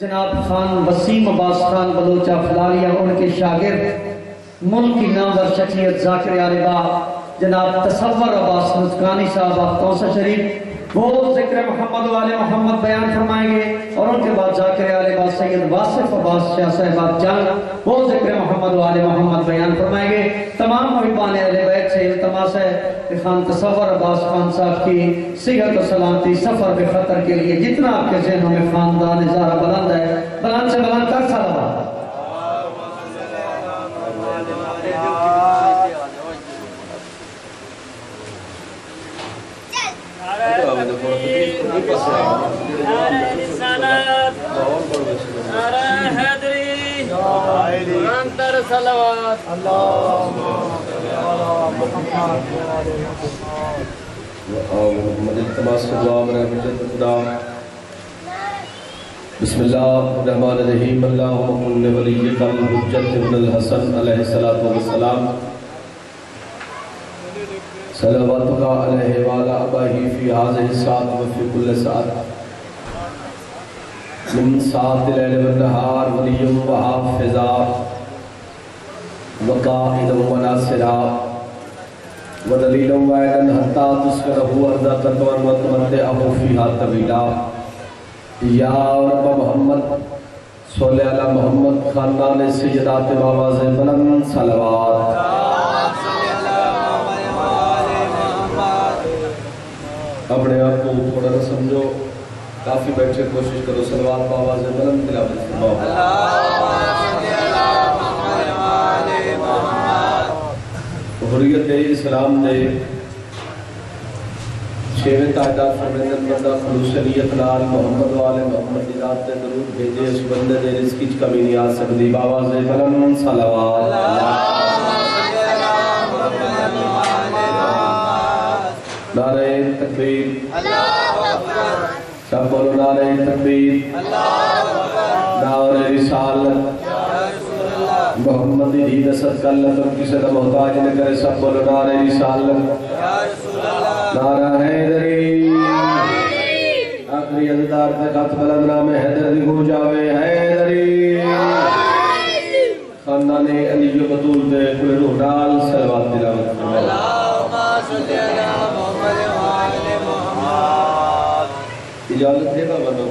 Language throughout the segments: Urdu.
جناب خان وسیم عباس خان بلوچہ فلالیہ ان کے شاگرد، ملک کی نامور شخصیت ذاکر عالبہ جناب تصور عباس نزکانی صاحب آفتوں شریف؟ وہ ذکر محمد و آل محمد بیان فرمائیں گے اور ان کے بعد ذاکر عالبہ سید واصف عباس شاہ صاحبات جان وہ ذکر محمد و آل محمد بیان فرمائیں گے تمام محبان اہل بیت سے التماس ہے کہ خان تصور عباس خان صاحب کی صحت و سلامتی سفر بے خطر کے لیے جتنا آپ کے ذہنوں میں خاندان ازارہ بلند ہے، بلند سے بلند کر سالہ نعرہ رسالت نعرہ حیدری انتر صلوات بسم اللہ الرحمن الرحیم اللہم قل ولیک الحجت ابن الحسن علیہ السلام صلواتک علیہ حاضر الساعت وفی کل ساعت من ساعت لیل والنہار ولیم و حافظا وقائد و ناصرا ودلیل وعیدن حتی تسکرہو ارضا تطور و فیہا طویلا۔ یا رب محمد صلی اللہ محمد خاندان سجدات بابا سے بلند صلوات۔ اپنے آپ کو تھوڑا نہ سمجھو۔ کافی بیٹھے کوشش کرو۔ صلوات بابا سے بلند تلاوت فرماؤ۔ حریت اسلام نے چھویں تعداد فرمیندن بندہ خلوص نیت نال محمد والے محمد دی ذات تے درود بھیجے۔ اس بندے دے رزق وچ کمی نہیں آ سکدی بابا سے بلند صلوات۔ نعرہ تکبیر۔ اللہ اکبر سب بولو نعرہ تکبیر۔ اللہ اکبر نعرہ رسالت۔ محمد دی دست کل تم کسی کا محتاج نہ کرے، سب بولو نعرہ رسالت۔ نعرہ حیدری۔ آخری ازدار تک ہاتھ بلند نام حیدر دی ہو جاوے۔ حیدری۔ خاندان علی و بطول دے کل روح ڈال سلوات دلاوت فرمائے اجازت ہے۔ بابا نو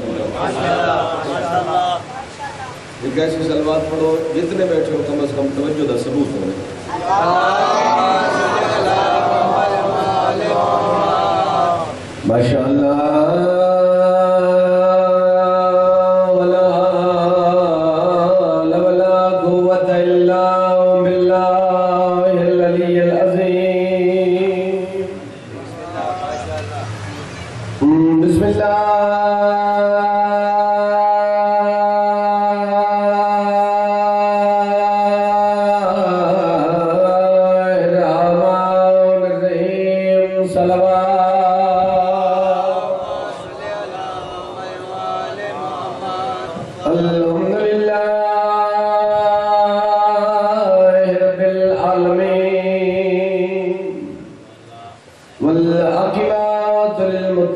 ایک ایسی سلوات پڑھو جتنے بیٹھے ہو کم از کم توجہ دا ثبوت ہونے۔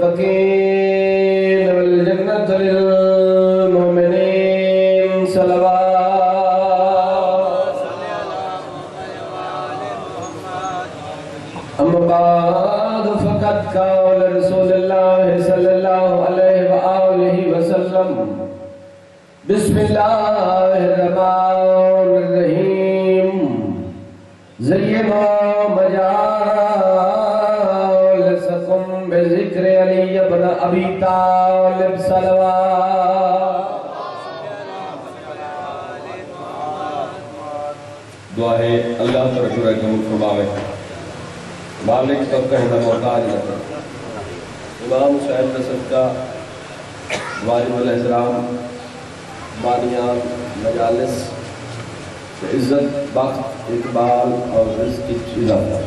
للمتقين والجنة للمؤمنين أبي طالب صلوات۔ دعا ہے اللہ پر رجوع قبول فرماوے۔ مالک سب کا ہدہ محتاج نہ کر امام صاحب نصر کا واجب الاحترام بانیان مجالس عزت بخت اقبال اور رزق کی اضافہ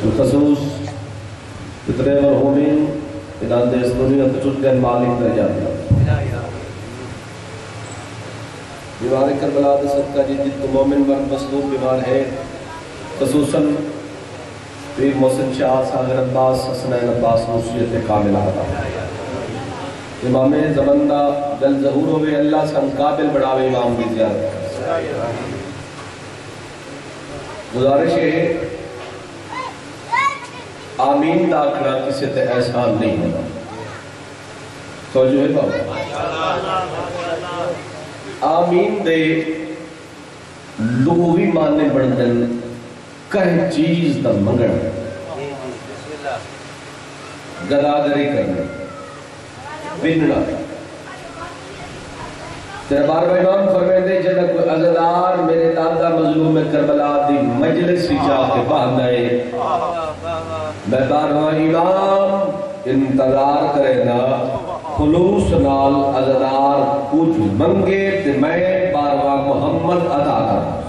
بالخصوص اتنے مرحومین انہاں دیس دنیا تچل کے مالک در جاتے۔ ہیں بیمار کربلا دے صدقہ جی جت مومن مرد مصلوب بیمار ہے، خصوصاً پیر محسن شاہ ساگر عباس حسنین عباس نصیت کامل آتا۔ امام زمان دا دل ظہور ہوئے، اللہ سن قابل بڑھاوے امام کی زیارت۔ گزارش ہے آمین دا کھڑا کسی تے احسان نہیں ہونا توجہ ہے بابا۔ آمین دے لغوی معنی بڑھن کہیں چیز دا منگن گداگری کرنا۔ بننا۔ دربار میں امام فرمیندے جنہ کوئی عزدار میرے دادا مظلوم کربلا دی مجلس ہی چاہ کے باندھ میں بارہاں امام انتظار کرے نا خلوص نال عزدار کچھ منگے تے میں بارہاں محمد عطا کر۔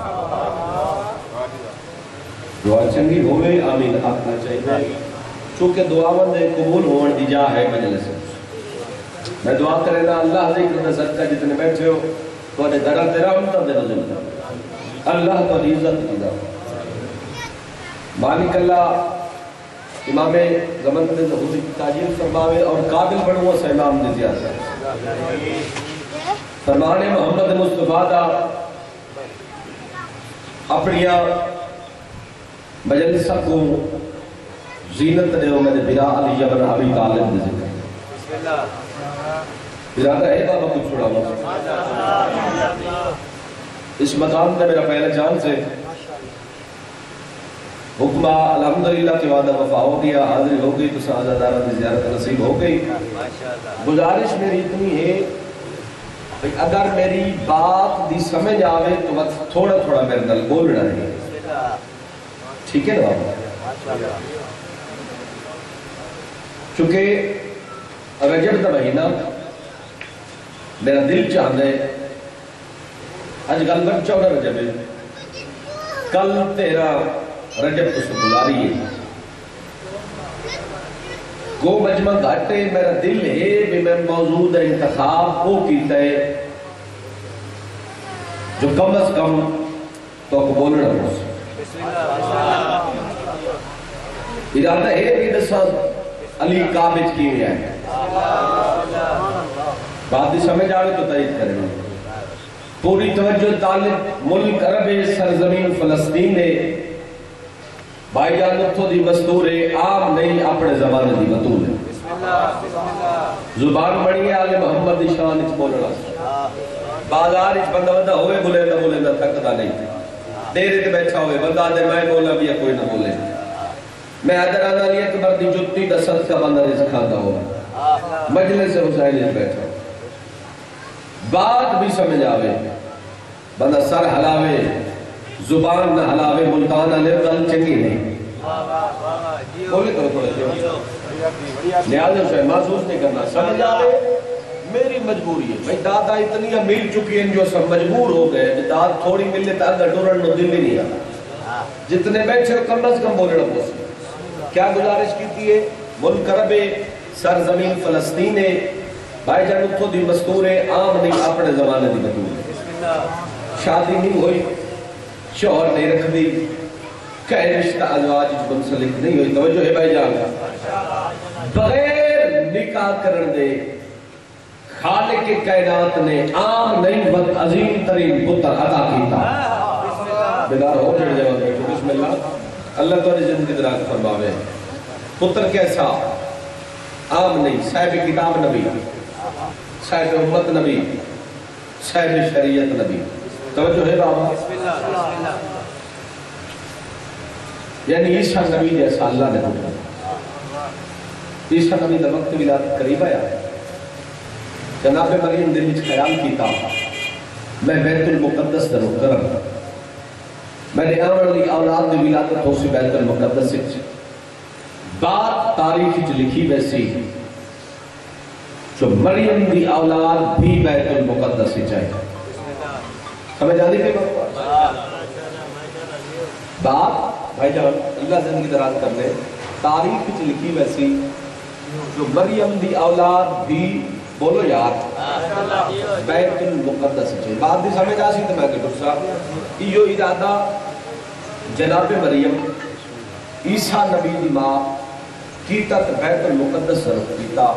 دعا چنگی ہوئے آمین۔ آخنا چاہیے۔ چونکہ دعا دے قبول ہون دی جا ہے مجلس۔ میں دعا کرے نا اللہ ذکر میں صدقہ جتنے بیٹھے ہو تو انہیں درہ تیرا ہمتا دے نظر اللہ تو عزت کی دا مالک اللہ امام زمن دے ظہور کی تاجیر فرماوے اور قابل بڑھو سے امام دے زیادہ فرمانے محمد مصطفیٰ دا اپنیا مجلسہ کو زینت دے ہو میں نے علی ابن ابی طالب دے ذکر۔ ارادہ ہے بابا کچھ چھوڑا ہوا اس مقام نے میرا پہلے جان سے حکمہ، الحمدللہ کے وعدہ وفا ہو گیا، حاضری ہو گئی تو سعادہ دارہ کی زیارت نصیب ہو گئی۔ گزارش میری اتنی ہے اگر میری بات دی سمجھ آوے تو وقت تھوڑا تھوڑا میرے دل بولنا ہے ٹھیک ہے نا بابا؟ چونکہ رجب دا مہینہ میرا دل چاہتا ہے۔ آج کل بن چودہ رجب ہے۔ کل تیرا رجب تو سکولاری ہے۔ گو مجمع گھاٹے، میرا دل ہے کہ میں موجود انتخاب کو کیتا ہے جو کم از کم تو کو بولنا ہو۔ ارادہ ہے کہ دسا علی قابج کی ہے بات ہی سمجھ آئے تو تائید کریں۔ پوری توجہ طالب ملک عرب سرزمین فلسطین نے بھائی جان اتھو دی مستور ہے، عام نہیں، اپنے زبان دی بطول ہے۔ زبان بڑی ہے آلے محمد دی شان اچ بولنا۔ بازار اچ بندہ بندہ ہوئے، بولے نہ بولے، نہ تھکتا نہیں۔ دیرے تے بیٹھا ہوئے، بندہ دے میں بولا بھی کوئی نہ بولے۔ میں ادھر آنا لیا کہ بردی جتی دست کا بندہ رزق کھاتا ہوا مجلس سے حسین اچ بیٹھا۔ بات بھی سمجھ آوے۔ بندہ سر ہلاوے۔ زبان نہ ہلاوے ملتان علیہ دل چنگی نہیں۔ بولے کرو تھوڑے سے۔ لہذا سے محسوس نہیں کرنا۔ سمجھ آوے میری مجبوری ہے۔ بھئی دادا اتنی مل چکی ہیں جو سب مجبور ہو گئے داد تھوڑی ملے تا اگر ڈورن نو دل نہیں آتا۔ جتنے بیٹھے ہو کم از کم بولنا پوسی کیا گزارش کیتی ہے؟ ملک عرب سرزمین فلسطین ہے۔ بھائی جان اتھو دی مستور ہے، عام نہیں، اپنے زمانے دی بطور شادی نہیں ہوئی۔ شوہر نہیں رکھ دی کہہ رشتہ ازواج منسلک نہیں ہوئی، توجہ ہے بھائی جان۔ بغیر نکاح کرن دے، خالق کے کائنات نے عام نہیں بد عظیم ترین پتر عطا کیتا۔ بیدار ہو جڑ جواب بیٹھو بسم اللہ۔ اللہ تو زندگی دراز فرماوے۔ پتر کیسا؟ عام نہیں، صاحب کتاب نبی، صاحب امت نبی، صاحب شریعت نبی۔ توجہ ہے بابا۔ یعنی عیسیٰ نبی جیسا اللہ نے بولا عیسیٰ نبی دا وقت ولادت قریب آیا۔ جناب مریم دل وچ خیال کیتا۔ میں بیت المقدس دا کرم میں نے آمر لی اولاد دی ولادت ہو سی بیت المقدس وچ۔ بات تاریخ وچ لکھی ویسی جو مریم دی اولاد بھی بیت المقدس وچ آئی۔ سمجھ آدھی کہ بات بھائی جان اللہ زندگی دراز کر لے۔ تاریخ وچ لکھی ویسی۔ جو مریم دی اولاد بھی بولو یار۔ بیت المقدس وچ بات دی سمجھ آ سی تے میں کہ صاحب ایو ارادہ جناب مریم عیسیٰ نبی دی ماں کیتا تے بیت المقدس رکھ کیتا۔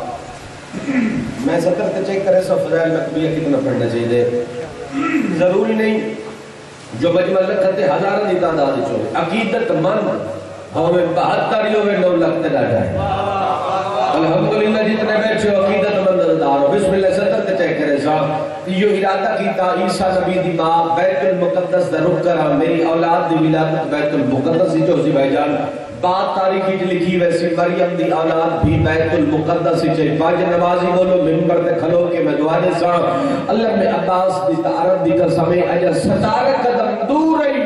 میں سطر تے چیک کرے سو فضائل مکبیہ کتنا پڑھنا چاہیے ضروری نہیں. جو مجمع لکھتے ہزاروں کی تعداد چو عقیدت مند. ہوئے بہتر ہی ہوئے نو لکھتے نہ جائے الحمدللہ جتنے بیٹھے ہو، عقیدت مند ازدار ہو. بسم اللہ سطر تے چیک کرے سا. یہ ارادہ کیتا عیسیٰ نبی دی ماں بیت المقدس دا رخ کرا میری اولاد دی ولادت بیت المقدس ہی جو سی بھائی جان بات تاریخی جو لکھی ویسی مریم دی اولاد بھی بیت المقدس ہی چاہیے پاج نمازی بولو ممبر تے کھلو کے میں دعا سا اللہ میں عباس دی تعرف دی قسمیں، اجا ستارہ قدم دور رہی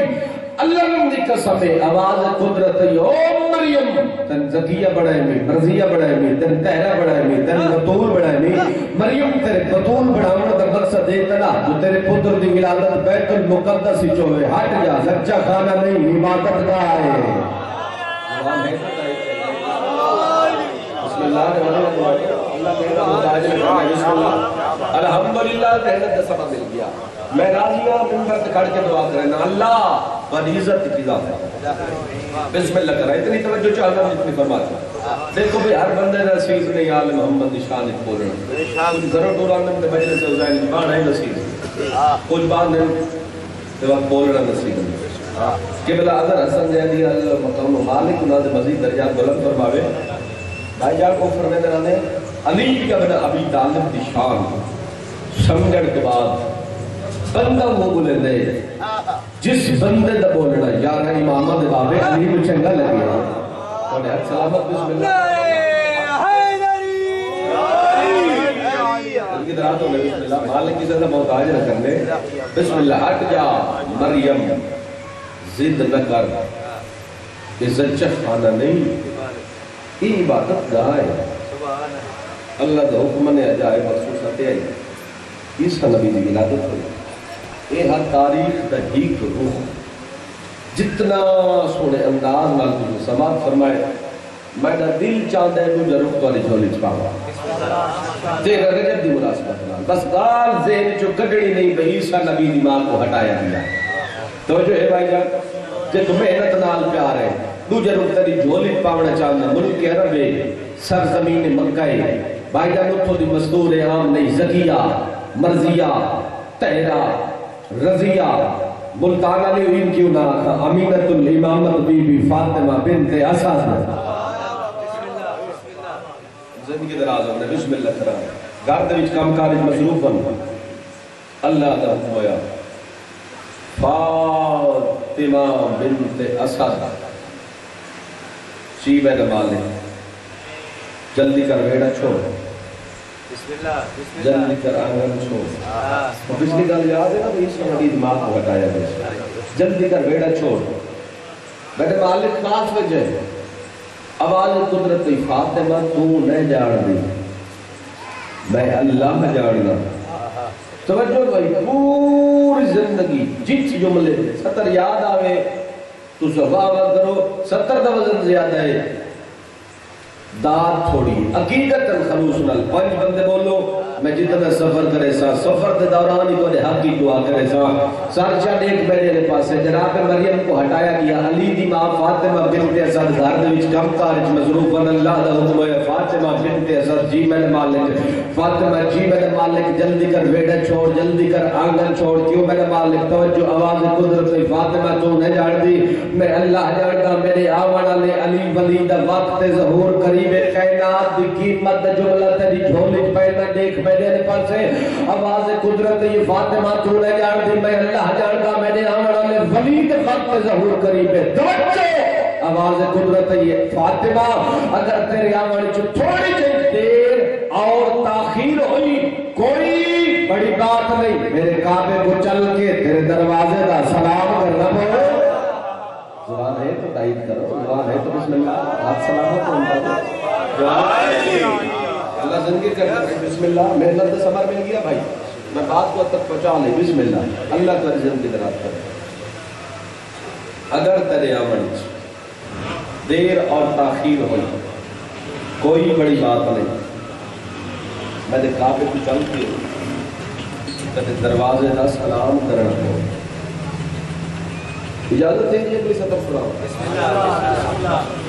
اللہ دی قسمیں، آواز قدرت او مریم۔ تن زکیہ بڑھائے میں، مرضیہ بڑھائے میں، تن تہرہ بڑھائے میں، تن بطول بڑھائے میں۔ مریم تیرے بطول بڑھاؤں دا مقصد دے تلا جو تیرے پدر دی ولادت بیت المقدس چوہے ہٹ جا، لچا کھانا نہیں، عبادت کا ہے۔ بسم اللہ الرحمن الرحیم۔ الحمدللہ تحلت کا مل گیا۔ میں راضیہ منبر سے کھڑ کے دعا کرنا اللہ بن عزت کی ذات بسم اللہ کرا اتنی توجہ چاہتا ہوں اتنی فرما دیکھو بھی ہر بندے نصیب نہیں آل محمد نشان بولنا کرو دوران میں بجنے سے ازائل جبان ہے نصیب۔ کچھ بات نہیں تو بولنا نصیب۔ نہیں قبلہ حضر حسن زیدی اللہ مقام مالک، انہاں دے مزید درجات بلند فرماوے۔ بھائی جان کو فرمے دے رانے علی ابن ابی طالب دی شان۔ سمجھن کے بعد بندہ وہ بولے دے۔ جس بندے دا بولنا یار امامہ دے بابے علی کو چنگا لگے۔ تو نے سلامت، بسم اللہ۔ کی درات ہو بسم اللہ۔ مالک کی زندہ محتاج نہ کرنے بسم اللہ، ہٹ جا، مریم۔ زد نہ کر۔ عزت چخانا نہیں۔ یہ عبادت گاہ ہے۔ اللہ دا حکم نے اجائے مخصوص آتے ہیں عیسیٰ نبی دی ولادت ہوئی۔ یہ ہر تاریخ دا ہیک روح۔ جتنا سونے انداز نال تجھے سماعت فرمائے میرا دل چاہتا ہے مجھے رخ والی جھولی چھپاوا تیرا رجب دی مناسبت نال۔ بس گال ذہن جو کڈڑی نہیں بھئی عیسیٰ نبی دی ماں کو ہٹایا دیا تو جو ہے بھائی جان کہ تو محنت نال پیار ہے دوجہ رخ تیری جھولی پاونا چاہتا ملک عرب ہے سرزمین مکہ ہے۔ بھائی جان اتھو دی مزدور عام نہیں، زکیہ، مرضیہ، تہرہ، رضیہ۔ ملتان علی ان کیوں نہ آکھا امینت الامامت بی بی فاطمہ بنت اسد۔ زندگی دراز ہونے، بسم اللہ کرا گھر دے وچ کام کارج مصروف بن اللہ دا حکم ہویا۔ فاطمہ بنت اسد۔ شیب ہے مالک جلدی کر ویڑا چھوڑ۔ جلدی کر آنگن چھوڑ۔ اور پچھلی گل یاد ہے نا بھی اس نبی دماغ کو ہٹایا گیا۔ جلدی کر ویڑا چھوڑ۔ میرے مالک وجہ ہے۔ آواز قدرت فاطمہ تو نہ جان دی میں اللہ جاننا۔ توجہ بھائی، پوری زندگی جس جملے ستر یاد آوے، تو صفا کرو، ستر دا وزن زیادہ ہے۔ داد تھوڑی عقیدت خلوص نال پنج بندے بولو۔ میں جتنا سفر کرے سا، سفر دے دوران ہی تو نے حق کی دعا کرے سا۔ سر چند ایک بیٹے نے پاس ہے۔ جناب مریم کو ہٹایا گیا۔ علی دی ماں فاطمہ بنت اسد گھر دے وچ کم کار وچ مصروف ان اللہ دا حکم ہے، فاطمہ بنت اسد جی میں مالک۔ فاطمہ جی میں مالک۔ جلدی کر بیٹا چھوڑ، جلدی کر آنگن چھوڑ۔ کیوں میں مالک؟ توجہ، آواز قدرت سے۔ فاطمہ تو نہ جان دی میں اللہ جانتا، میرے آون والے علی ولی دا وقت ظہور قریب کائنات دی قیمت، جملہ تیری جھولی پہنا دیکھ۔ میرے پاسے آواز قدرت یہ فاطمہ تو نہ جان دی؟ میں اللہ جانتا میرے آون والے ولی دے وقت ظہور قریب ہے توجہ! آواز قدرت یہ فاطمہ، اگر تیرے آون چ تھوڑی سی دیر اور تاخیر ہوئی، کوئی بڑی بات نہیں۔ میرے کعبے کو چل کے تیرے دروازے کا سلام کرنا پڑے۔ زبان ہے تو تائید کرو، زبان ہے تو بسم اللہ۔ ہاتھ سلامت ہو جی۔ اللہ زندگی کرتا ہے، بسم اللہ محنت سے سمر مل گیا بھائی، میں بات کو تک پہنچا لے بسم اللہ اللہ کا زندگی درات کرے اگر تیرے آمن دیر اور تاخیر ہوئی کوئی بڑی بات نہیں۔ میں نے کعبے کو چل کے کہتے دروازے کا سلام کرنا ہو۔ اجازت ہے یہ کوئی سطر سلام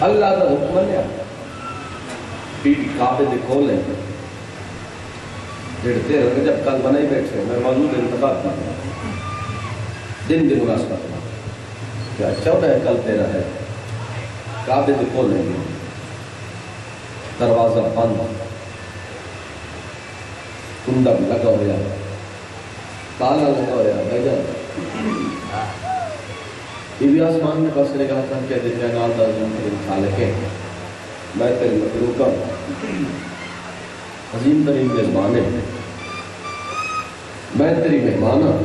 اللہ کا حکم ہے بیٹی کعبے دے کھول کھولے بھیڑتے رہے جب کل بنا ہی بیٹھے میں موجود انتخاب کر دن کی مناسبت کیا چودہ ہے، کل تیرا ہے۔ کعبے کو کھولیں گے۔ دروازہ بند۔ کنڈم لگا ہوا۔ تالا لگا ہوا۔ بجا یہ بھی آسمان میں بس لگا تھا کہ دن میں نال دا زم کریں خالقے میں تیری مخلوقہ عظیم ترین میزبان ہے میں تیری مہمان ہوں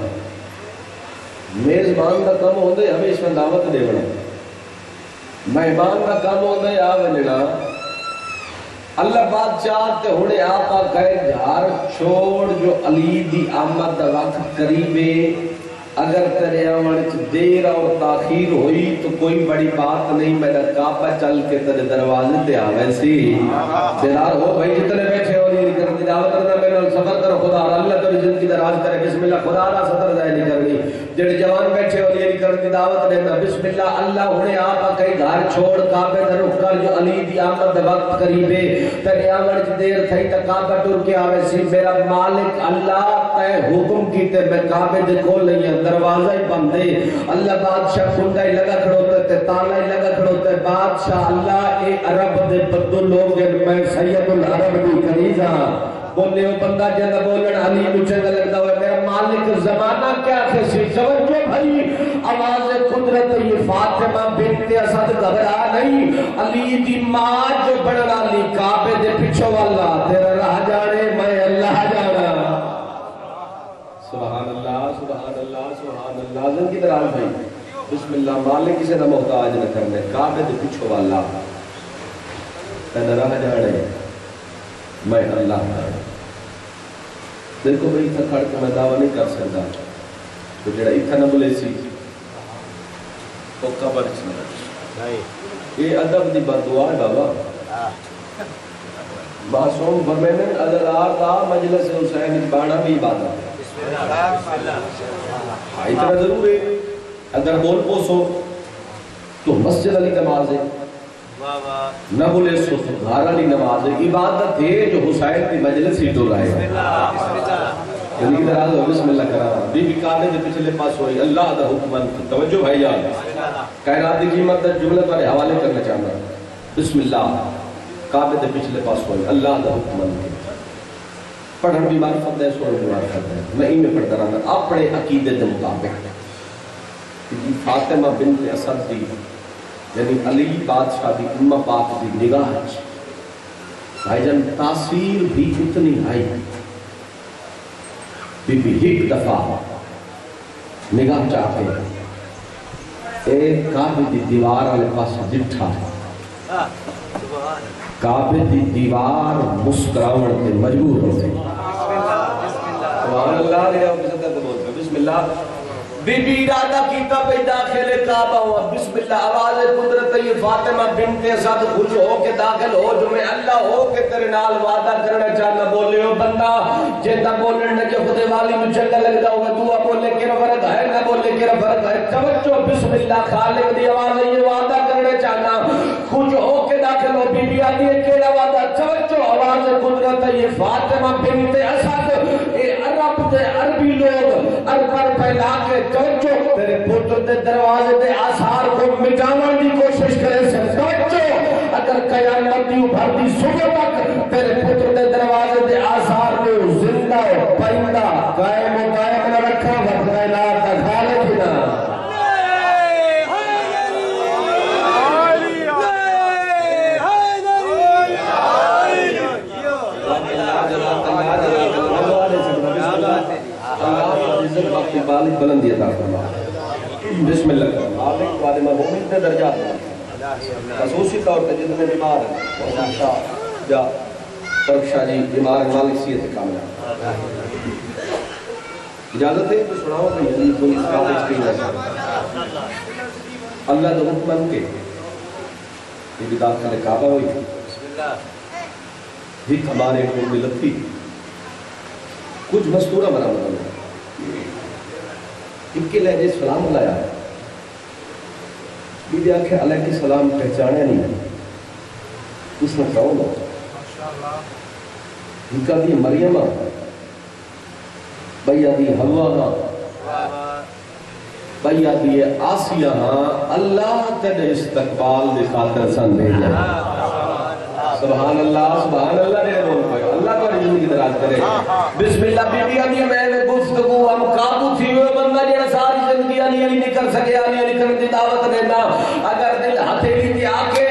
میزبان کا کم ہوتا ہے ہمیشہ دعوت دے بڑا مہمان کا کم ہوتا ہے آ بننا اللہ بادشاہ تے ہونے آقا کہے جھار چھوڑ جو علی دی آمد دا وقت قریبے اگر تیرے آمد دیر اور تاخیر ہوئی تو کوئی بڑی بات نہیں میرا کعبہ چل کے تیرے دروازے تے آوے سی۔ بیدار ہو بھائی جتنے بیٹھے ہو نہیں کرنا میں نے سفر کرو، خدا را اللہ تیری زندگی دراز کرے، بسم اللہ، خدا را سفر ضائع نہیں کرنی جڑے جوان بیٹھے ہو نہیں کرنی دعوت دینا بسم اللہ اللہ ہونے آقا کئی گھر چھوڑ، کعبے تے رخ کر جو علی دی آمد دا وقت قریبے۔ تیرے آمد دیر تھئی تا کعبہ ٹر کے آوے سی، میرا مالک اللہ تے حکم کیتے، میں کعبے دے کھول نہیں ہاں، دروازہ ہی بندے اللہ بادشاہ کنڈا ہی لگا کھڑوتے تے، تالا ہی لگا کھڑوتے بادشاہ اللہ، اے عرب دے بدو لوگ میں سید العرب دی کنیزہ بولے ہو بندہ جنہ بولن علی مجھے لگتا ہوئے، میرا مالک زمانہ کیا تھے؟ سی سمجھو بھائی، آواز قدرت یہ فاطمہ بنت اسد گھبرا نہیں۔ علی دی ماں جو بڑھنا لی کعبے دے پیچھو والا تیرا راہ جانے، میں اللہ جانا۔ سبحان اللہ سبحان اللہ سبحان اللہ زن کی طرح بھائی۔ بسم اللہ مالک کسے نہ محتاج نہ کرنے، کعبے دے پیچھو والا تیرا راہ جانے۔ میں اللہ جانا دیکھو بھئی اتھا کھڑ کے میں دعویٰ نہیں کر سکتا۔ تو جڑا اتھا نہ بلے سی تو قبر یہ ادب دی بدعا ہے بابا۔ معصوم فرمینے اگر آتا مجلس حسین بانا بھی عبادت۔ ہاں اتنا ضرور ہے۔ اگر بول پوسو تو مسجد علی نماز ہے۔ نہ بولے سو سدھار علی نماز ہے عبادت ہے جو حسین کی مجلس ہی ڈو رہے ہیں یعنی کہ دراز ہو بسم اللہ کرا۔ بی بی کعبے کے پچھلے پاس ہوئی اللہ دا حکمن توجہ بھائی جان۔ کائنات کی قیمت دا جملہ تمہارے حوالے کرنا چاہتا ہوں بسم اللہ۔ کعبے کے پچھلے پاس ہوئی اللہ دا حکمن پڑھن بھی معرفت ہے سوڑ بھی معرفت ہے۔ میں ہی میں پڑھتا رہا اپنے عقیدے کے مطابق۔ فاطمہ بنت اسد دی یعنی علی بادشاہ دی امہ پاک دی نگاہ ہے بھائی جان، تاثیر بھی اتنی آئی بی بی، ایک دفعہ نگاہ چاہتے ایک کعبے دی دیوار والے پاس جٹھا۔ کعبے دی دیوار مسکراون تے مجبور ہو گئی سبحان اللہ علیہ وسلم بسم اللہ۔ بی بی ارادہ کیتا پہ داخل کعبہ ہوا۔ بسم اللہ، آواز قدرت یہ فاطمہ بنت اسد خوش ہو کے داخل ہو۔ جو میں اللہ ہو کے تیرے نال وعدہ کرنا چاہنا بولے ہو بندہ۔ جیتا بولنے نہ کہ خدے والی مجھے لگتا ہوا دعا بولے کہ فرق ہے، نہ بولے کہ فرق ہے۔ توجہ، بسم اللہ، خالق دی آواز یہ وعدہ کرنا چاہنا خوش ہو کے داخل ہو بی بی آدھی ہے کیڑا وعدہ؟ توجہ، آواز قدرت یہ فاطمہ بنت اسد عرب دے عربی لوگ عربر پھیلا کے توجہ، تیرے پوتر دے دروازے دے آثار کو مٹاون دی کوشش کرے سے۔ توجہ، اگر قیامت دی ابھر دی صبح تک تیرے پوتر دے دروازے دے آثار کو زندہ پائندہ قائم و قائم نہ رکھا بھرنا لا تخالے بنا بالغ بلندی عطا فرما بسم اللہ۔ مالک فاطمہ مومن کے درجات خصوصی طور پہ جتنے بیمار ہیں حسن یا فرق شاہ جی بیمار مالک سیت کامل اجازت ہے تو سناؤ کہ یعنی کوئی اس کا تشکیل ہے۔ اللہ تو حکمن کے۔ یہ بھی داخل کعبہ ہوئی ہک ہمارے کو ملت تھی۔ کچھ مستورہ بنا بنا ان کے لہجے سلام لایا بیدی آنکھیں علیہ کی سلام پہچانے نہیں۔ اس نے کون ہو ان کا بھی مریم بھئی آدھی ہوا ہاں بھئی آدھی آسیہ ہاں اللہ تیرے استقبال دی خاطر سن دے جائے سبحان اللہ سبحان اللہ نے بول پائے اللہ کو رجل کی دراز کرے۔ بسم اللہ بی بی آدھی میں نے گفتگو ہم قابو تھی ہوئے بندہ جیڑا ساری زندگی علی علی نہیں کر سکے علی علی کرنے دی دعوت دینا اگر دل ہتھیلی تے آکے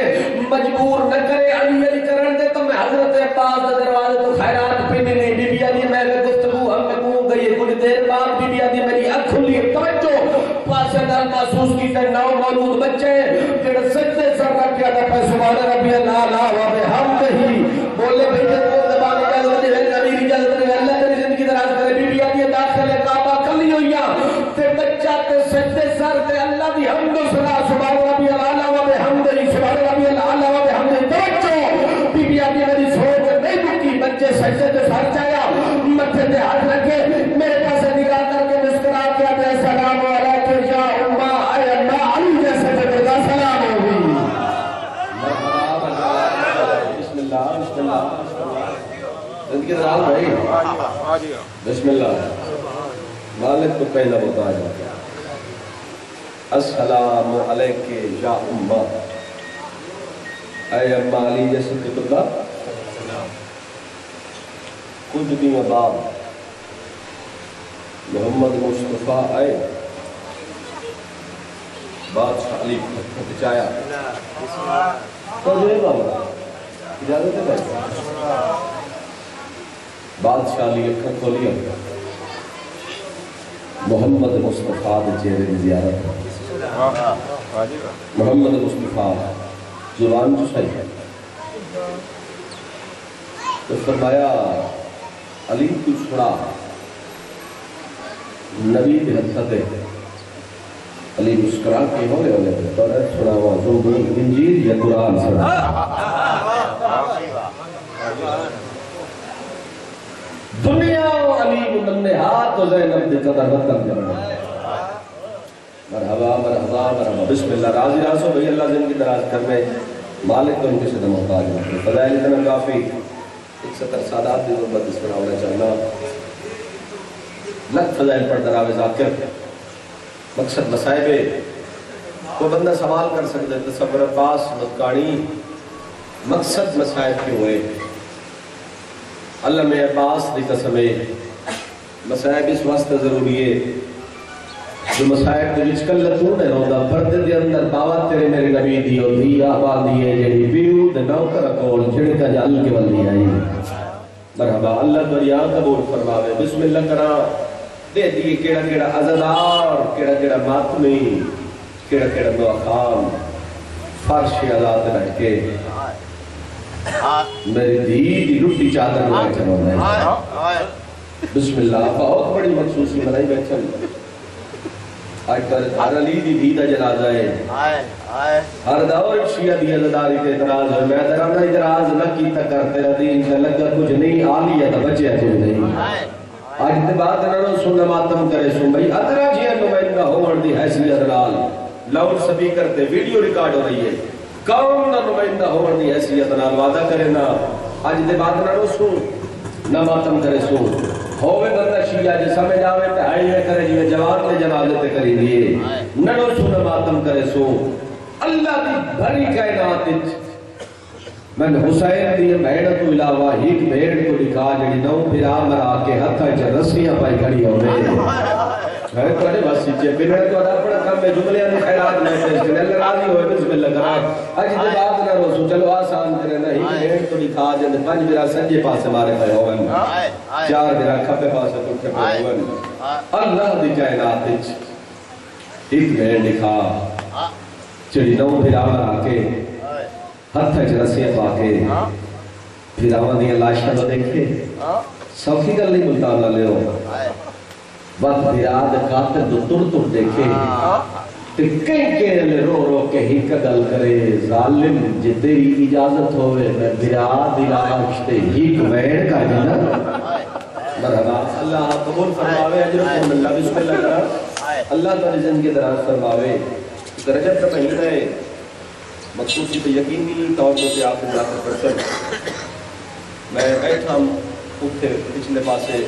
مجبور نہ کرے علی علی کرن دے تو میں حضرت عباس دے دروازے تو خیرات پینی نہیں۔ بی بی آدھی میں نے گفتگو ہم میں گوں گئی کچھ دیر بعد بی بی آدھی میری اکھ کھلی۔ توجہ! پاسے دل محسوس کی تے نو مولود بچے جڑے سجدے سر رکھ کے تے سبحان ربی اللہ لا بسم اللہ۔ مالک کو پہلا بتا جاتا السلام علیکم یا امہ اے امہ علی جیسے کا کچھ دن بعد محمد مصطفیٰ آئے بادشاہ علی خط چایا تو جو بابا اجازت ہے۔ بادشاہ علی اکھر کھولی محمد مصطفیٰ دے چہرے کی زیارت محمد مصطفیٰ زبان جو صحیح ہے۔ تو فرمایا، علی تو چھڑا نبی بھی حدثت ہے علی مسکرا کے ہو گئے ہوئے پر چھڑا ہوا زوبر انجیل یا قرآن سنا دنیا و علی ہاتھ و زینب دے قدر رتن کرنا مرحبا مرحبا مرحبا۔ بسم اللہ راضی راسو بھئی اللہ زندگی دراز کرنے مالک تو ان کے صدر محتاج ہوتے فضائل اتنا کافی۔ ایک ستر سادات دی ضرورت اس پر ہونا چاہنا۔ لگ فضائل پر دراوے ذاکر۔ مقصد مسائبے کو بندہ سوال کر سکتے تصور پاس مدکانی مقصد مسائب کے ہوئے اللہ میں عباس دی قسمے مسائب اس واسطہ ضروری ہے جو مسائب دے وچ کلتوں نے روندا پردے دے اندر باوا تیرے میرے نبی دی او دی آباد دی ہے جڑی بیو دے نوکر کول جڑے کا جل کے ولی آئی مرحبا، اللہ دریا قبول فرماوے۔ بسم اللہ کرا۔ دے دیئے کیڑا کیڑا عزدار، کیڑا کیڑا ماتمی، کیڑا کیڑا مواخام فرش آزاد رکھ کے میری دی دی روٹی چادر میں بیٹھا ہونا بسم اللہ بہت بڑی مخصوصی بنائی بیٹھا آج کل ہر علی دی دی دا جنازہ ہے۔ ہر دور شیعہ دی عزداری تے اعتراض ہے۔ میں درانہ اعتراض نہ کیتا کرتے رہتی انشاءاللہ کا کچھ نہیں آلی ہے تو بچے ہے کچھ نہیں۔ آج تے بات نہ سن ماتم کرے سن۔ بھئی ادرا جی نمائندہ ہون دی حیثیت نال۔ لاؤڈ سپیکر تے ویڈیو ریکارڈ ہو رہی ہے۔ کون نہ نمائندہ ہون دی حیثیت نال وعدہ کرے نا۔ اج دے بات نہ سن نہ ماتم کرے سن۔ ہوے بندہ شیعہ جے سمجھ آوے تے ہائی نہ کرے جی جوان دے جنازے تے کری جی۔ دیے نہ نو سن ماتم کرے سو۔ اللہ دی بھری کائنات وچ میں حسین دی بھیڑ تو علاوہ ایک بھیڑ کو دکھا جڑی نو پھرا مرا کے ہتھ وچ رسیاں پائی کھڑی ہوے ہے تواڈے بس چے بنا تواڈا اپنا کم ہے جملے دی خیرات میں پیش کرے اللہ راضی ہوئے بسم اللہ کرا اج دی بات نہ روسو چلو آسان کرے نہ ایک بھیڑ تو دکھا جے پنج میرا سجے پاسے مارے پے ہوون چار میرا کھبے پاسے تو کھبے ہوون اللہ دی کائنات وچ ایک بھیڑ دکھا چڑی نو پھرا مرا کے ہاتھ وچ رسیاں پا کے۔ پھراواں دی لاشاں تو دیکھے سوکھی گل نہیں ملتان والے ہو۔ وقت براد قاتل تو تر تر دیکھے۔ تے کئی کہنے لے رو رو کے ہی قدل کرے۔ ظالم جے تیری اجازت ہوئے، میں براد علاش تے ہی کمین کا دینا مرحبا۔ اللہ قبول فرماوے، اجر کو اللہ بسم اللہ کرا اللہ تعالی زندگی دراز فرماوے۔ رجب کا مہینہ ہے۔ مخصوصی پہ یقینی طور پر آپ کو ملاقات پرسن میں بیٹھا ہوں اتنے پچھلے پاسے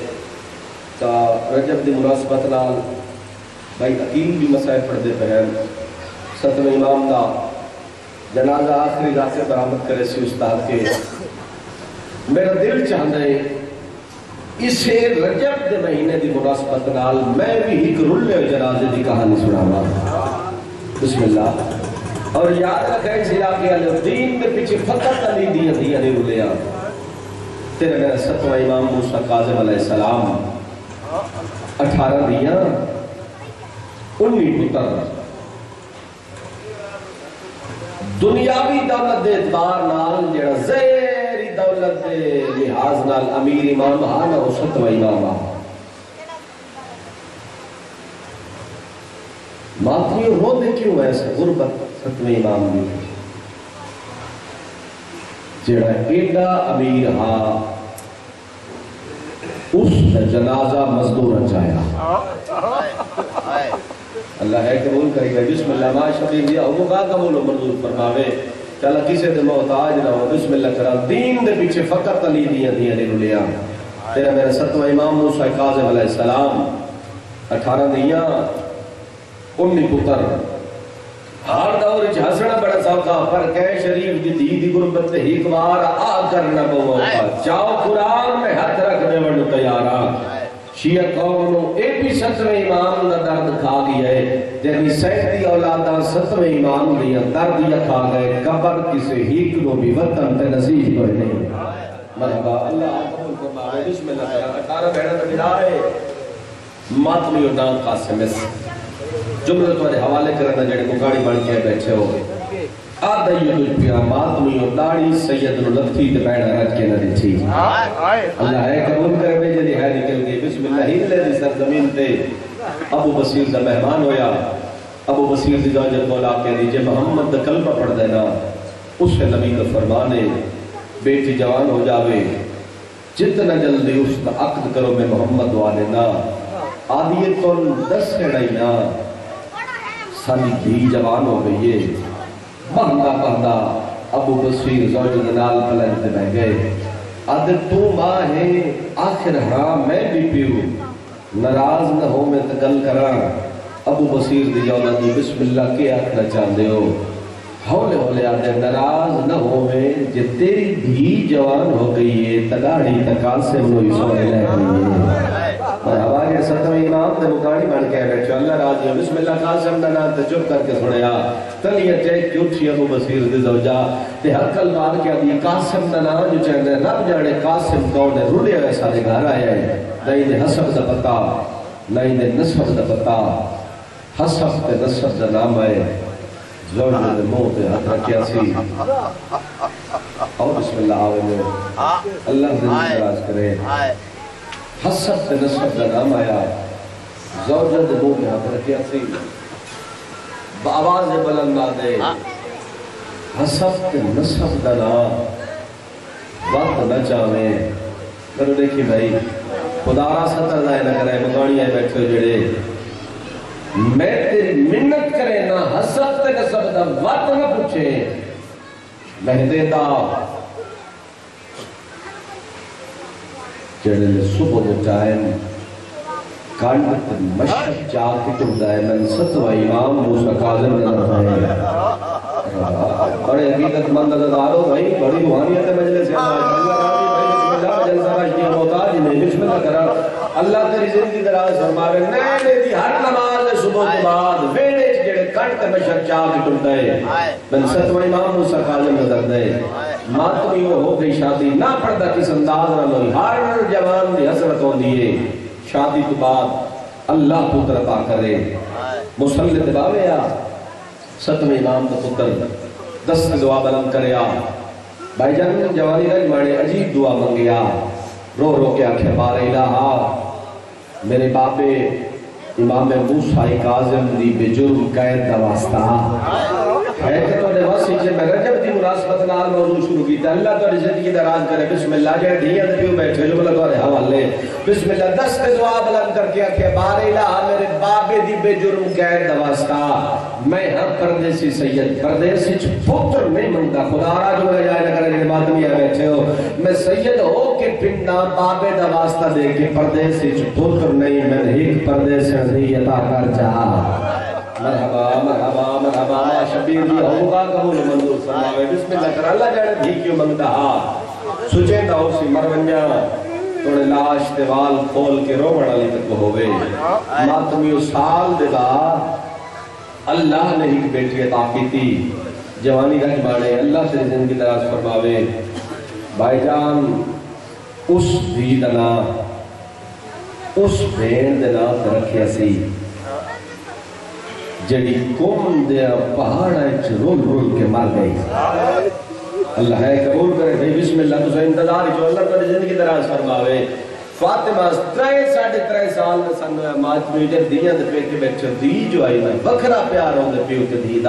تا رجب دی مناسبت نال بھائی عقیم بھی مسائل پڑھ دے پہ ہیں۔ ستم امام دا جنازہ آخری رات سے برآمد کرے سی استاد کے۔ میرا دل چاہتا ہے اسے رجب دے مہینے دی مناسبت نال میں بھی ایک رلے جنازے دی کہانی سناوا بسم اللہ اور یاد رکھیں ضلع کے الدین کے پیچھے فقط علی دی دی علی رلیا تیرے میرا ستواں امام موسیٰ کاظم علیہ السلام اٹھارہ دیاں انی پتر دنیاوی دولت دے اعتبار نال جڑا زہری دولت دے لحاظ نال امیر امام ہاں نہ ستواں امام ہاں ماتمی رو دے کیوں ایسے غربت ستویں امام دی؟ جڑا ایڈا امیر ہاں اس جنازہ مزدور چاہیا اللہ ہے قبول کرے گا۔ بسم اللہ ما شکیم دیا وہ کا قبول و منظور فرماوے۔ کہ اللہ کسے دے محتاج نہ ہو۔ بسم اللہ کرا، دین دے پیچھے فقط علی دیا دیا نے لیا تیرا میرا ستوہ امام موسیٰ کاظم علیہ السلام، اٹھارہ دیا انی پتر۔ ہر دور چ بڑا سوکھا، پر کہ شریف دی دی دی غربت تے ایک بار آ کرنا پوا چاو قرآن میں ہاتھ رکھ دے ون تیارا شیعہ قوم نو اے بھی ستویں امام دا درد کھا گیا ہے۔ جنہی سیدی اولادا ستویں امام دیا درد یا کھا گئے، قبر کسے ہیک نو بھی وطن تے نصیب ہوئے نہیں۔ مرحبا، اللہ قبول فرمائے بسم اللہ۔ کرا اٹھارہ بہنہ تے ملائے ماتمی اور نام قاسم اس جملہ تمہارے حوالے کرنا جڑے کو گاڑی بڑھ کے بیٹھے ہو آدھا یہ تو پیا ماتمی اور داڑی سید نو لطفی تے بیڑا رج کے نہ دیچھی اللہ ہے قبول کرے بے جدی ہے نکل گئی۔ بسم اللہ ہی لے دی سرزمین تے۔ ابو بصیر دا مہمان ہویا۔ ابو بصیر دی جاجت مولا کے دیجے محمد دا کلمہ پڑھ دینا اس سے نبی کا فرمانے، بیٹی جوان ہو جاوے۔ جتنا جلدی اس کا عقد کرو میں محمد والے نا، آدھی کن دس کڑائی نا۔ ساری بھی جوان ہو گئی ہے۔ بہندہ بہندہ ابو بصیر زوج دنال پلنتے بہ گئے۔ اد تو ماں ہے، آخر حرام میں بھی پیو ناراض نہ ہو میں تگل کرا ابو بصیر دی جولا دی بسم اللہ کے آخنا چاہتے ہو۔ ہولے ہولے آتے ناراض نہ ہو میں جے تیری بھی جوان ہو گئی ہے، تگاڑی تکال سے منوی سونے لے گئی ہے۔ اور ہمارے ستویں امام دے مکانی بن کے بیٹھو اللہ راضی ہے۔ بسم اللہ قاسم دا نام تے چپ کر کے سنیا تلیہ چیک کی اٹھی ابو بصیر دے زوجہ۔ تے حقل مار کے ابھی قاسم دا نام جو چاہتے رب جانے قاسم کون ہے۔ رولے ہوئے سارے گھر آئے ہیں۔ نہیں دے حسب دا پتا۔ نہیں دے نصب دا پتا۔ حسب تے نصب دا نام ہے زوجہ دے موہ تے حق رکھیا سی۔ اور بسم اللہ آوے میں اللہ دے نراز کرے۔ حسب تے نصب دا نام آیا. زوجہ دے تے حق رکھیا سی بآواز بلند نہ دے حسب تے نصب دا نام. وقت نہ چاہے کرو دیکھی بھائی. خدا را ستر لائے نہ کرے مگانی آئے بیٹھے ہو جڑے. میں تیری منت کرے نہ حسب تے نصب دا وقت نہ پوچھے. مہدے دا جڑے لے صبح دے ٹائم کانڈت مشک چاہ کی ٹردہ ہے من ستوہ امام موسیٰ کاظم نے نظر ہے۔ بڑے حقیقت مند نظارو بھائی، بڑی روحانیت ہے مجلس ہے اللہ جلسہ راشدی محتاج میں بسم اللہ کرا۔ اللہ تیری زندگی دراز فرماوے نینے دی ہر نماز صبح کے بعد ویڑے جڑے کٹ کے مشک چاہ کی ٹردہ ہے من ستوہ امام موسیٰ کاظم نظر دے ماتمی ہو گئی شادی نہ پڑھتا کس انداز لوئی ہر جوان دی حسرت ہو دیئے شادی تو بعد اللہ پتر عطا کرے۔ مسلط باوے آ ستویں امام کا پتر۔ دس دعا بلند کریا بھائی جان جوانی رج مانے عجیب دعا منگیا رو رو کے آنکھیں بار الہا میرے باپے امام موسیٰ کاظم دی بے جرم قید دا واسطہ۔ ہے کہ تو نے واسطے جے میں رجب مناسبت نال موضوع شروع کیتا اللہ تو زندگی دراز کرے۔ بسم اللہ جے دھیاں تے پیو بیٹھے جو بلا تو حوالے۔ بسم اللہ دس تے دعا بلند کر کے کہ بار الہ، میرے بابے دی بے جرم قید دواستا میں ہر پردیسی سید، پردیسی چ پتر نہیں منگتا۔ خدا را جو رہ جائے نہ کرے جے بات میں بیٹھے ہو۔ میں سید ہو کے پنڈا بابے دا واسطہ دے کے پردیسی چ پتر نہیں، میں ایک پردیسی نہیں عطا کر چاہا۔ مرحبا مرحبا مرحبا. یا شبیر جی ہوگا قبول منظور فرماوے. بسم اللہ کر، اللہ جانے بھی کیوں منگتا ہا. سچے دا ہو سی مرونجا توڑے لاش دیوال کھول کے روڑ علی تک ہوئے ماتمیو سال دے بعد اللہ نے ایک بیٹی عطا کی تھی جوانی رہ باڑے، اللہ سے زندگی دراز فرماوے. بھائی جان، اس بھی دنا اس بین دنا رکھیا سی. جڑی قوم دے پہاڑ اچ رول رول کے مار گئی۔ اللہ ہے قبول کرے بھئی بسم اللہ، تو انتظار جو اللہ تعالی زندگی دراز فرماوے۔ فاطمہ ترے ساڑھے ترے سال میں سن ماج میں دیاں دے پیٹ کے بیٹھے دی جو آئی میں بکھرا پیار ہوں دے پیو تے دی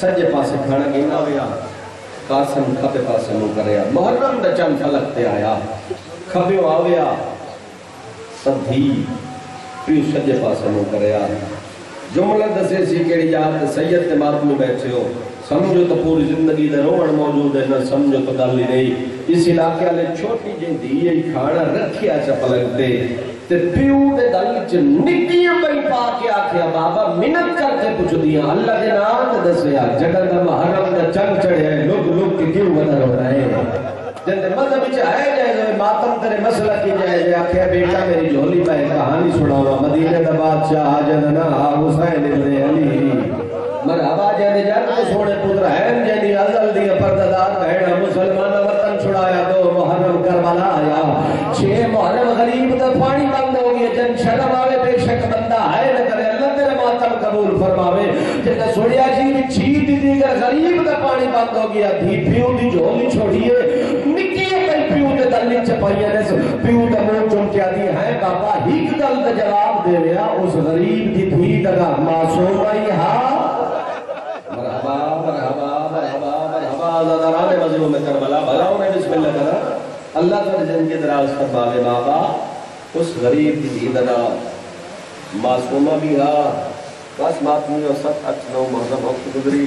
سجے پاسے کھانا گینا ہویا۔ قاسم کھپے پاسے نو کریا۔ محرم دا چند فلک تے آیا۔ کھپیو آویا۔ سب دھی پیو سجے پاسے نو کریا۔ جملہ دسے سی کیڑی یاد سید تے مات میں بیٹھے ہو سمجھو تو پوری زندگی دے روڑ موجود ہے، نہ سمجھو تو گل ہی نہیں۔ اس علاقے والے چھوٹی جی دیئے کھانا رکھیا چا پلک دے تے پیو دے دل چ نکیاں بئی پا کے آکھیا، بابا منت کر کے پوچھ دیا اللہ دے نام تے دسیا، جگہ دا محرم دا چنگ چڑھے لوگ لوگ کے کیوں بدل ہو رہے ہیں؟ جن مذہب وچ ہے جائے ماتم تیرے مسئلہ کی جائے جو آکھیا بیٹا میری جھولی پہ کہانی سناوا مدینے دا بادشاہ حاجن نہ حسین ابن علی۔ مرحبا جنے جان کو سونے پتر ہے جنی ازل دی پردادار بہن مسلمان وطن چھڑایا تو محرم کربلا آیا۔ چھ محرم غریب دا پانی بند ہو گیا، جن شرم آوے، بے شک بندہ ہے نہ کرے اللہ تیرے ماتم قبول فرماوے۔ جن سوڑیا جی بھی چھی دی دیگر، غریب دا پانی بند ہو گیا، دھی پیو دی جھولی چھوڑیے نکی کئی نے پیو دا منہ چون کے آدھی ہے بابا ہی دل دا جواب دے رہا، اس غریب دی دھی دا معصوم آئی ہاں۔ مرحبا مرحبا مرحبا مرحبا۔ زادران مظلوم کربلا۔ بھلاؤں نے بسم اللہ کرا۔ اللہ کا رجن کے دراز فرماوے، بابا۔ اس غریب کی دیدنا معصومہ بھی ہا بس ماتمی اور ست اٹھ نو محرم وقت گزری۔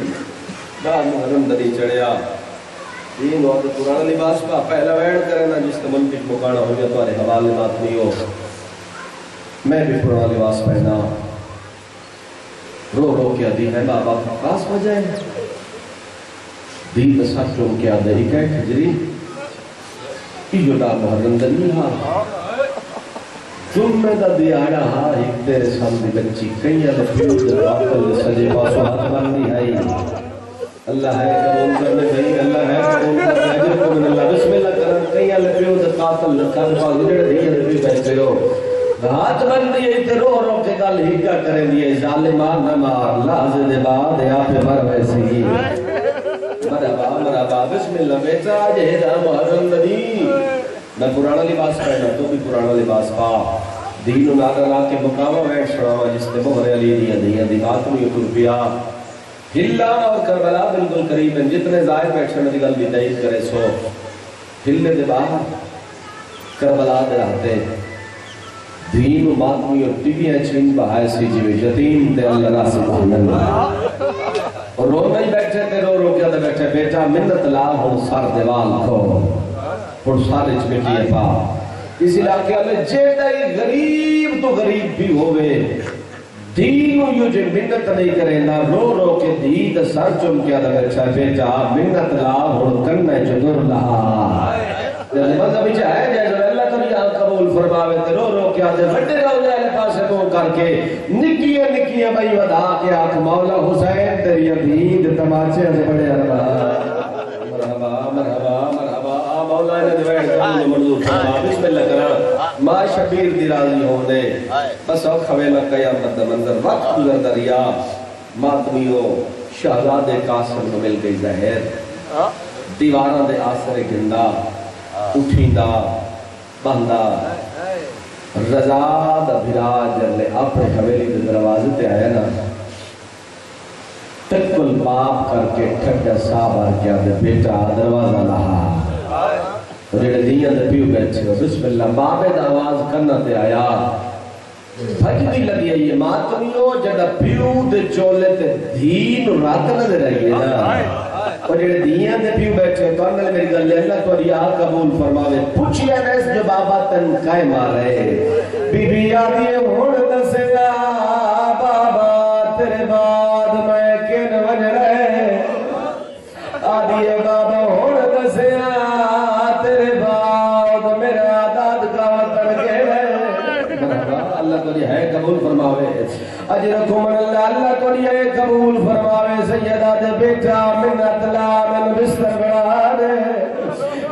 دا محرم دری چڑھیا۔ دین اور پرانا لباس پا پہلا ویڑ کرے نا، جس کا من کچھ مکانا ہو گیا تو آرے حوالے ماتمی ہو۔ میں بھی پرانا لباس پہنا۔ رو رو کیا دی ہے، بابا پاس وجہ ہے۔ دین سچ چون کیا دری کہ ہجری۔ ایو دا محرم دنی ہا تم میں ہاں۔ دا دیاڑا ہا ایک تیرے سامنے بچی۔ کئی اللہ پیو دے باپل سجے پاسو ہاتھ باندھی ہے۔ اللہ ہے قبول کرنے بھئی اللہ ہے قبول کرنے اجر کو من اللہ، بسم اللہ کرن کئی اللہ پیو دے قاتل کر پا گجڑ دی ہے پیو بیٹھے ہو ہاتھ بند دیئے تے رو رو کے گل ہکا کریں دیئے ظالمان نہ مار لازے دے بعد یا پہ مر ویسی مرحبا مرحبا، بسم اللہ بیٹا جہے دا محرم ندی میں پرانا لباس پہنا تو بھی پرانا لباس پا۔ دین و نادر لا کے مقامہ بیٹھ شڑاوا جس نے مہر علی دیا دیا، دی بات میں یکر پیا ہلا اور کربلا بالکل قریب ہیں، جتنے ظاہر بیٹھنے اچھا دی گل بھی تائید کرے، سو۔ ہلنے دے باہر کربلا دے رہتے دین و ماتمی اور ٹیویاں چھین بہائے سی جیوے یتیم تے اللہ را سبحان اللہ۔ اور رو نہیں بیٹھے تے رو رو کیا تے بیٹھے۔ بیٹا، منت لا ہوں سار دیوال کو۔ اور سارے چ ہے پا اس علاقے میں جیڑا ہی غریب تو غریب بھی ہوئے دین و یو منت نہیں کرے نا رو رو کے دید سر چم کیا تے بیٹھا بیٹا منت لا ہوں کرنا جدر لہا مطلب یہ ہے جیسے اللہ تعالی آپ قبول فرماوے تے رو رو کے آتے بڑے رو جائے پاسے کو کر کے نکیاں نکیاں بھائی ودا کے آنکھ مولا حسین تیری عبید تماچے سے بڑے اربا مرحبا مرحبا مرحبا مولا نے دوائے بسم اللہ کرا ما شبیر دی راضی ہوں دے بس او خویلہ قیامت دا منظر وقت گزر دریا۔ ماتمیو شہزاد قاسم کو مل گئی ظاہر دیواراں دے آسرے گندا اٹھیندا بہندا۔ رضا دا بھرا جلے اپنے حویلی دے دروازے تے آیا نا۔ تکل باپ کر کے ٹھڈا صاحب آ کیا دے بیٹا دروازہ لہا جڑے دیاں دے پیو بیٹھے ہو۔ بسم اللہ، بابے دا آواز کرنا تے آیا۔ بھج بھی لگی ہے یہ ماتمیو جڑا پیو دے چولے تے دین رات نظر آئی ہے اور جڑے دیاں دے پیو بیٹھے ہو تو انہوں نے میری گل اللہ تو ریا قبول فرماوے۔ پوچھیا نیس جو بابا تن کائے مارے بی بی آدھی ہون دسنا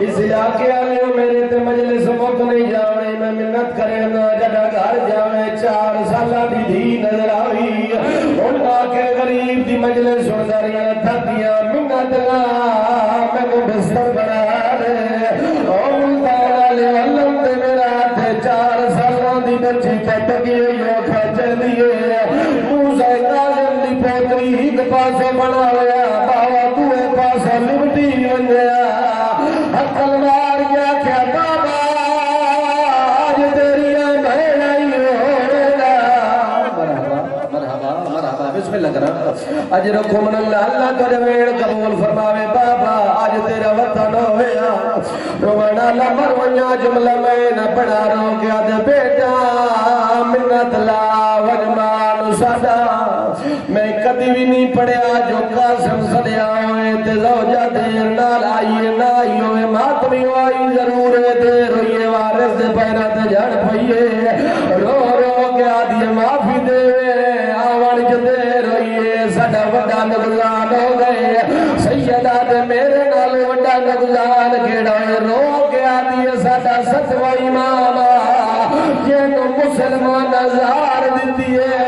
اس علاقے والے میرے تے مجلس مک نہیں جاوے میں منت کرے نا جڑا گھر جاوے، چار سالاں دی دھی نظر آئی ہن آ کے غریب دی مجلس سن دریاں تھکیاں منت لا، میں بستر بڑا دے۔ او ملتان والے علم تے میرا تے چار سالاں دی بچی کٹ گئی او کھچ دیے موسی کاظم دی پوتری ایک پاسے بنایا کرم اجرکم من اللہ اللہ کا جویڑ قبول فرماوے بابا آج تیرا وطن ہویا رونا لمر ونیا جملہ میں نہ پڑھا رو گیا دے بیٹا منت لا وجمان سادا میں کدی بھی نہیں پڑھیا جو قاسم سڑیا ہوئے تے زوجہ دیر نال آئیے نہ ہوئے ماتمی سیدہ دے میرے نال وڈا نگزار کیڑا ہے رو کے آدھی سڑا ستوا امام جن مسلمان نظار دیتی ہے